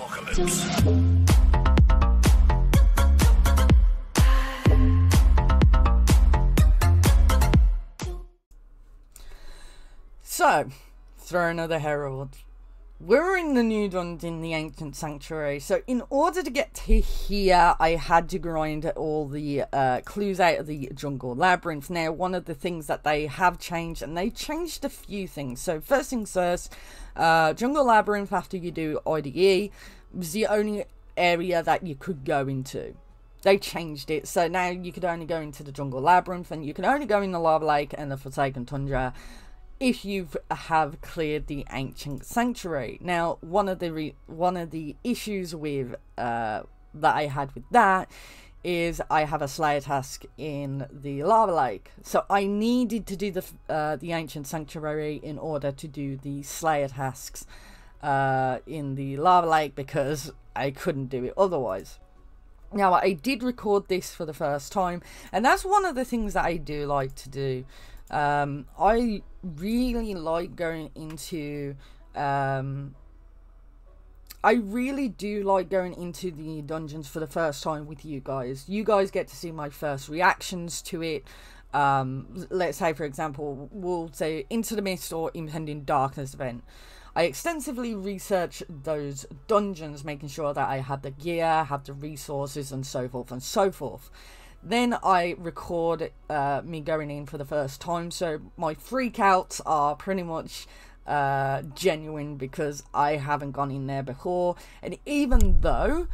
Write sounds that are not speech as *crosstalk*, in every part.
Apocalypse. So, Throne of the Herald. We're in the new dungeon, in the Ancient Sanctuary. So, in order to get to here, I had to grind all the uh, clues out of the Jungle Labyrinth. Now, one of the things that they have changed, and they changed a few things. So, first things first, uh, Jungle Labyrinth, after you do IDE, was the only area that you could go into they changed it so now you could only go into the jungle labyrinth and you can only go in the lava lake and the forsaken tundra if you have cleared the ancient sanctuary. Now, one of the one of the issues with uh, that I had with that is I have a Slayer task in the lava lake, so I needed to do the uh, the ancient sanctuary in order to do the Slayer tasks uh, in the lava lake because I couldn't do it otherwise. Now, I did record this for the first time, and that's one of the things that I do like to do. Um, I really like going into. Um, I really do like going into the dungeons for the first time with you guys. You guys get to see my first reactions to it. Um, let's say, for example, we'll say Into the Mist or Impending Darkness event. I extensively research those dungeons, making sure that I have the gear, have the resources, and so forth and so forth. Then I record uh, me going in for the first time, so my freakouts are pretty much uh, genuine because I haven't gone in there before. And even though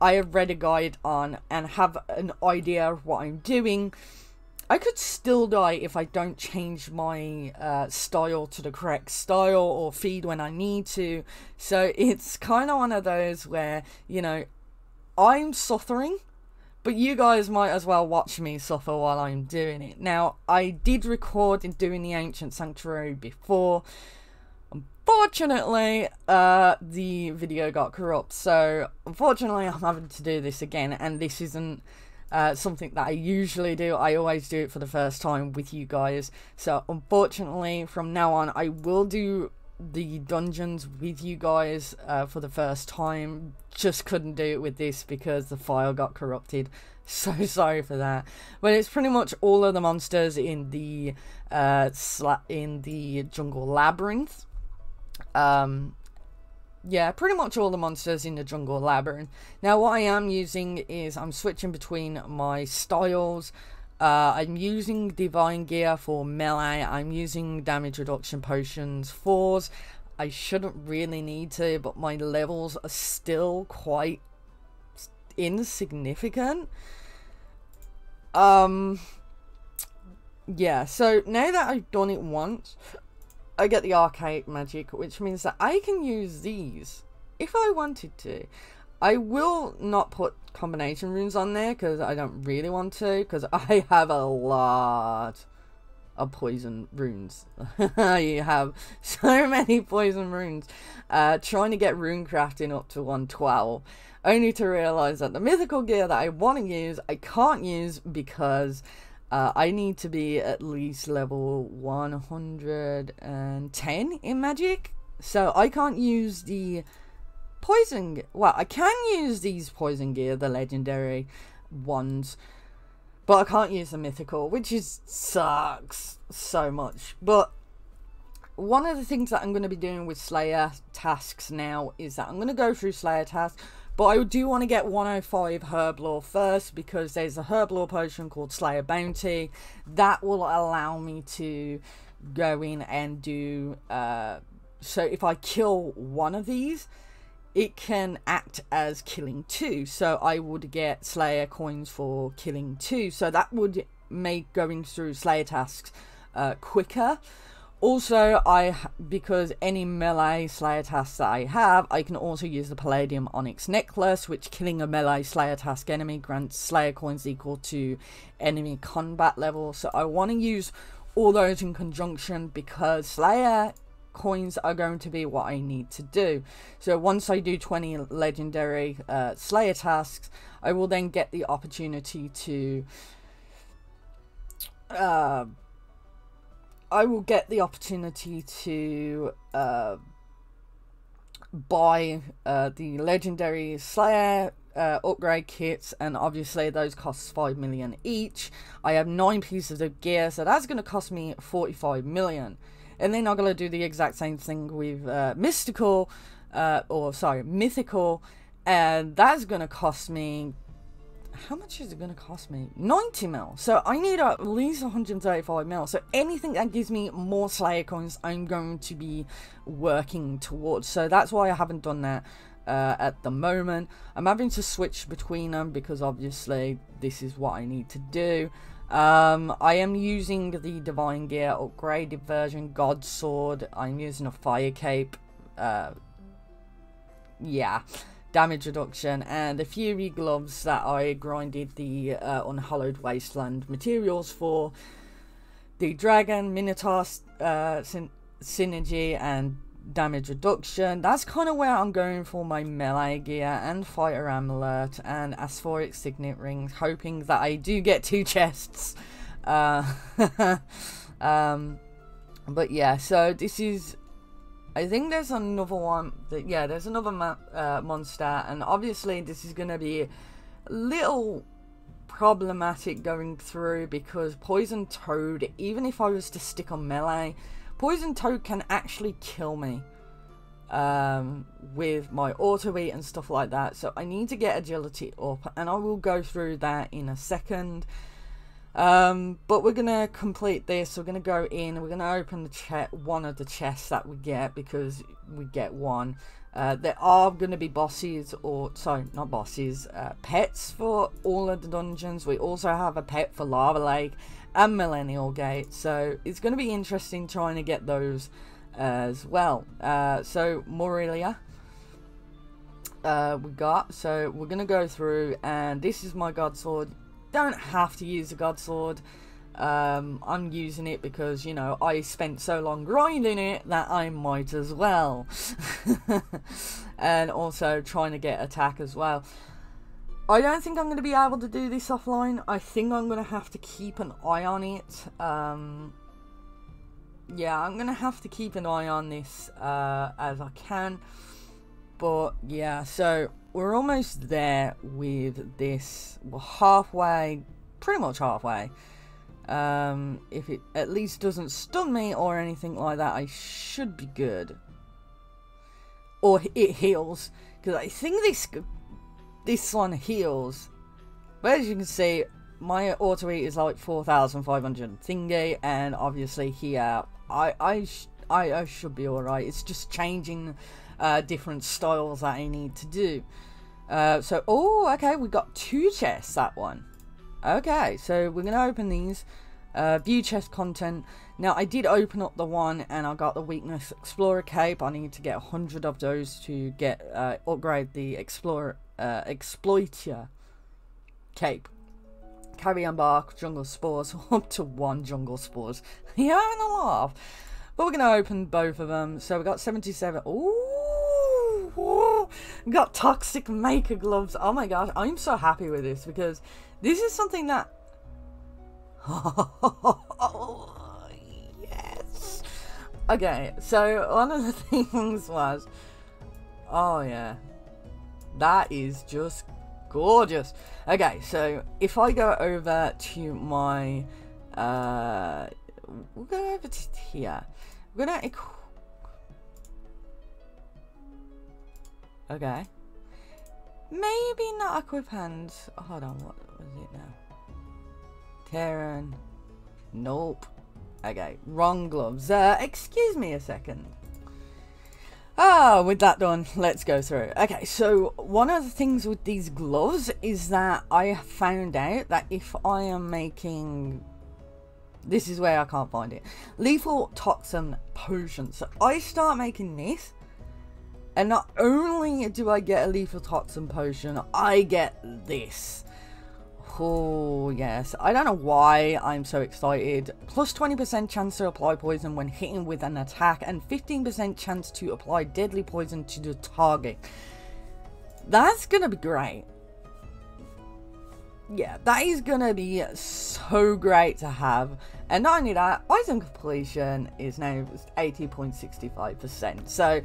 I have read a guide on and have an idea of what I'm doing, I could still die if I don't change my uh, style to the correct style or feed when I need to. So it's kind of one of those where, you know, I'm suffering but you guys might as well watch me suffer while I'm doing it. Now, I did record in doing the Ancient Sanctuary before. Unfortunately, uh, the video got corrupt, so unfortunately, I'm having to do this again, and this isn't uh, something that I usually do. I always do it for the first time with you guys. So, unfortunately, from now on, I will do the dungeons with you guys uh, for the first time. Just couldn't do it with this because the file got corrupted. *laughs* So sorry for that. But it's pretty much all of the monsters in the uh, in the jungle labyrinth. Um, yeah, pretty much all the monsters in the jungle labyrinth. Now, what I am using is I'm switching between my styles. Uh, I'm using Divine Gear for melee. I'm using damage reduction potions fours. I shouldn't really need to, but my levels are still quite insignificant. Um, yeah, so now that I've done it once, I get the archaic magic, which means that I can use these if I wanted to. I will not put combination runes on there because I don't really want to because *laughs* I have a lot of poison runes. *laughs* you have so many poison runes. Uh, trying to get rune crafting up to 112 only to realize that the mythical gear that I want to use I can't use because uh, I need to be at least level 110 in magic. So I can't use the poison. Well, I can use these poison gear, the legendary ones, but I can't use the mythical, which is sucks so much. But one of the things that I'm going to be doing with Slayer tasks now is that I'm going to go through Slayer tasks. But I do want to get 105 herb Herblore first because there's a herb Herblore potion called Slayer Bounty that will allow me to go in and do. Uh, so if I kill one of these, it can act as killing two. So I would get Slayer coins for killing two. So that would make going through Slayer tasks uh, quicker. Also, I because any melee Slayer tasks that I have, I can also use the Palladium Onyx Necklace, which killing a melee Slayer task enemy grants Slayer coins equal to enemy combat level. So I want to use all those in conjunction because Slayer coins are going to be what I need to do. So once I do 20 legendary uh, Slayer tasks, I will then get the opportunity to. Uh, I will get the opportunity to uh, buy uh, the legendary Slayer uh, upgrade kits, and obviously those cost 5 million each. I have 9 pieces of gear, so that's going to cost me 45 million. And then I'm going to do the exact same thing with uh, Mystical, uh, or sorry, Mythical, and that's going to cost me. How much is it going to cost me? 90 mil. So I need at least 135 mil. So anything that gives me more Slayer coins, I'm going to be working towards. So that's why I haven't done that uh, at the moment. I'm having to switch between them because obviously this is what I need to do. Um, I am using the Divine Gear upgraded version, God Sword. I'm using a Fire Cape. Uh, yeah, damage reduction. And the Fury Gloves that I grinded the uh, Unhallowed Wasteland materials for. The Dragon, Minotaur uh, syn Synergy, and damage reduction. That's kind of where I'm going for my melee gear and fighter amulet and Aorpheat's signet rings, hoping that I do get two *laughs* chests. Uh, *laughs* um, but yeah, so this is. I think there's another one. That, yeah, there's another uh, monster, and obviously this is gonna be a little problematic going through because poison toad. Even if I was to stick on melee Poison Toad can actually kill me um, with my auto eat and stuff like that. So I need to get agility up, and I will go through that in a second. Um, but we're gonna complete this. We're gonna go in. We're gonna open the chest, one of the chests that we get because we get one. Uh, there are going to be bosses, or sorry, not bosses, uh, pets for all of the dungeons. We also have a pet for Lava Lake, and Millennial Gate. So it's going to be interesting trying to get those as well. Uh, so Morelia. Uh, we got so we're gonna go through and this is my god sword don't have to use a god sword um, I'm using it because you know I spent so long grinding it that I might as well *laughs* and also trying to get attack as well I don't think I'm going to be able to do this offline. I think I'm going to have to keep an eye on it. Um, yeah, I'm going to have to keep an eye on this uh, as I can. But yeah, so we're almost there with this. We're halfway, pretty much halfway. Um, if it at least doesn't stun me or anything like that, I should be good. Or it heals. Because I think this this one heals. But as you can see, my auto eat is like 4,500 thingy, and obviously here, I, I, I, I should be alright. It's just changing uh, different styles that I need to do. Uh, so, oh, okay, we got two chests, that one. Okay, so we're going to open these. Uh, view chest content. Now, I did open up the one and I got the Weakness Explorer Cape. I need to get 100 of those to get uh, upgrade the Explorer uh, Exploiter Cape. Carrion Bark, Jungle Spores, *laughs* up to one Jungle Spores. *laughs* You're having a laugh. But we're going to open both of them. So we got 77. Ooh, Got Toxic Maker Gloves. Oh my gosh, I'm so happy with this because this is something that... oh, *laughs* yes. Okay, so one of the *laughs* things was... Oh yeah, that is just gorgeous. Okay, so if I go over to my, uh, we'll go over to here. We're gonna, okay. Maybe not equip hands. Hold on, what was it now? Terran. Nope. Okay, wrong gloves. Uh, excuse me a second. Ah, with that done, let's go through. Okay, so one of the things with these gloves is that I found out that if I am making... This is where I can't find it. Lethal Toxin Potion. So I start making this, and not only do I get a Lethal Toxin Potion, I get this. Oh, yes. I don't know why I'm so excited. Plus 20% chance to apply poison when hitting with an attack and 15% chance to apply deadly poison to the target. That's gonna be great. Yeah, that is gonna be so great to have. And not only that, item completion is now 80.65%. So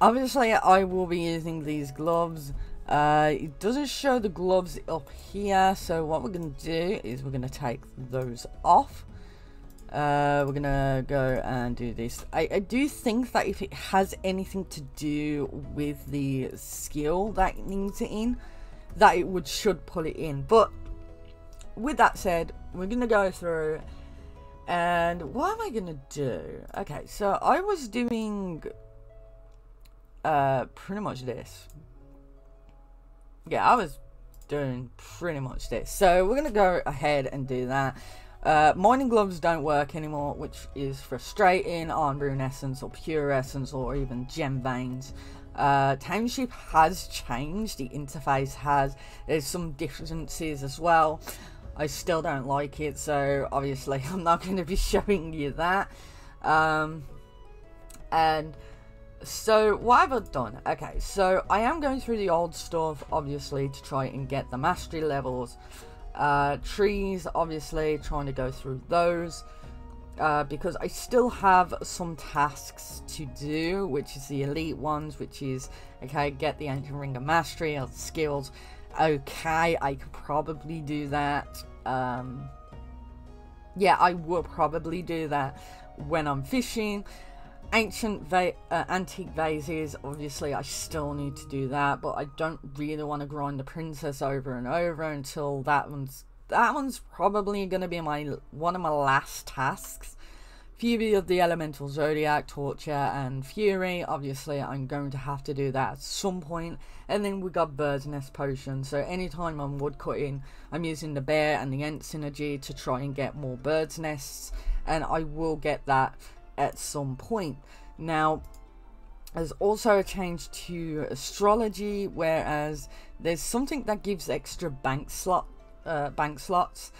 obviously I will be using these gloves. Uh, it doesn't show the gloves up here, so what we're going to do is we're going to take those off. Uh, we're gonna go and do this. I, I do think that if it has anything to do with the skill that it needs it in, that it would should pull it in. But with that said, we're gonna go through and what am I gonna do? Okay, so I was doing uh pretty much this. Yeah, I was doing pretty much this. So we're gonna go ahead and do that. Uh, mining gloves don't work anymore, which is frustrating on Rune Essence or Pure Essence or even Gem Veins. Uh, Township has changed, the interface has. There's some differences as well. I still don't like it, so obviously *laughs* I'm not going to be *laughs* showing you that. Um, and so what have I done? Okay, so I am going through the old stuff, obviously, to try and get the mastery levels. Uh, trees, obviously, trying to go through those. Uh, because I still have some tasks to do, which is the elite ones, which is, okay, get the Ancient Ring of Mastery or skills. Okay, I could probably do that. Um, yeah, I will probably do that when I'm fishing ancient va uh, antique vases obviously i still need to do that but i don't really want to grind the princess over and over until that one's that one's probably going to be my one of my last tasks Fury of the Elemental Zodiac, Torture, and Fury. Obviously, I'm going to have to do that at some point. And then we got Bird's Nest Potion. So anytime I'm woodcutting, I'm using the Bear and the Ent synergy to try and get more Bird's Nests. And I will get that at some point. Now, there's also a change to astrology, whereas there's something that gives extra bank slot, uh, bank slots,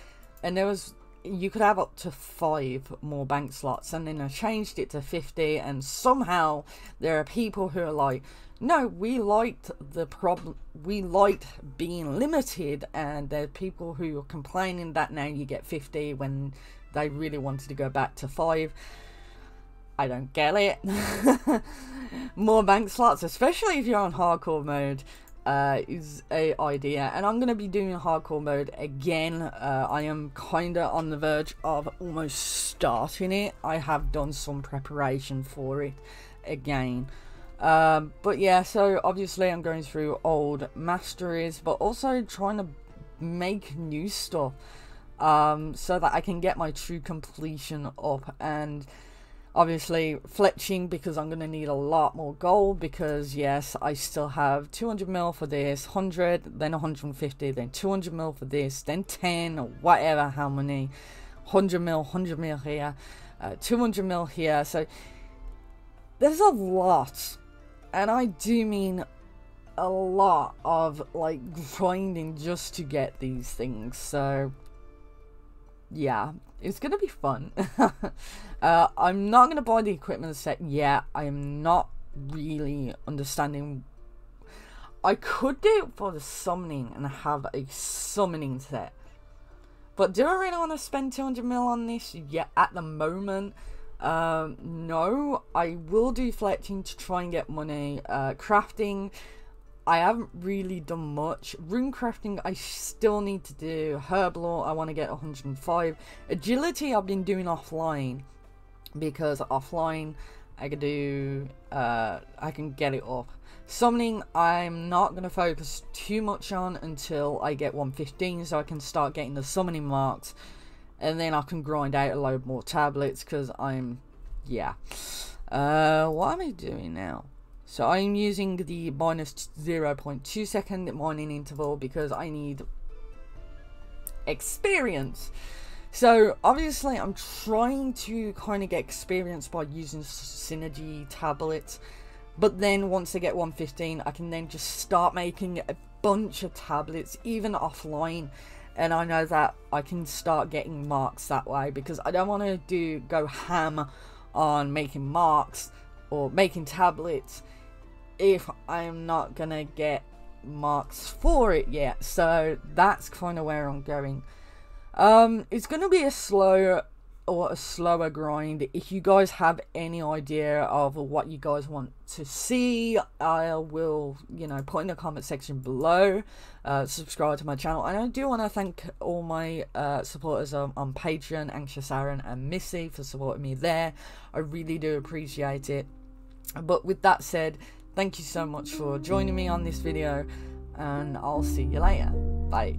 and there was you could have up to five more bank slots, and then I changed it to 50, and somehow there are people who are like, no, we liked the problem, we liked being limited, and there are people who are complaining that now you get 50 when they really wanted to go back to five. I don't get it. *laughs* More bank slots, especially if you're on hardcore mode, uh, is a idea. And I'm going to be doing hardcore mode again. Uh, I am kind of on the verge of almost starting it. I have done some preparation for it again. Um, but yeah, so obviously I'm going through old masteries, but also trying to make new stuff um, so that I can get my true completion up and Obviously, fletching because I'm going to need a lot more gold because, yes, I still have 200 mil for this, 100, then 150, then 200 mil for this, then 10, or whatever, how many, 100 mil, 100 mil here, uh, 200 mil here. So, there's a lot. And I do mean a lot of, like, *laughs* grinding just to get these things. So, yeah, it's gonna be fun. *laughs* uh, I'm not gonna buy the equipment set yet. I am not really understanding. I could do it for the summoning and have a summoning set. But do I really want to spend 200 mil on this? Yeah, at the moment, um, no. I will do fletching to try and get money. Uh, crafting, I haven't really done much. Rune crafting, I still need to do. Herblore, I want to get 105. Agility, I've been doing offline because offline I can do. Uh, I can get it up. Summoning, I'm not going to focus too much on until I get 115, so I can start getting the summoning marks, and then I can grind out a load more tablets because I'm, yeah. Uh, what am I doing now? So I'm using the minus 0.2 second mining interval because I need experience. So obviously I'm trying to kind of get experience by using synergy tablets. But then once I get 115 I can then just start making a bunch of tablets even offline. And I know that I can start getting marks that way because I don't want to do go ham on making marks or making tablets if I'm not gonna get marks for it yet. So that's kind of where I'm going. Um, it's gonna be a slow or a slower grind. If you guys have any idea of what you guys want to see, I will, you know, put in the comment section below. Uh, subscribe to my channel, and I do want to thank all my uh, supporters on, on Patreon, Anxious Aaron and Missy, for supporting me there. I really do appreciate it. But with that said, thank you so much for joining me on this video, and I'll see you later. Bye.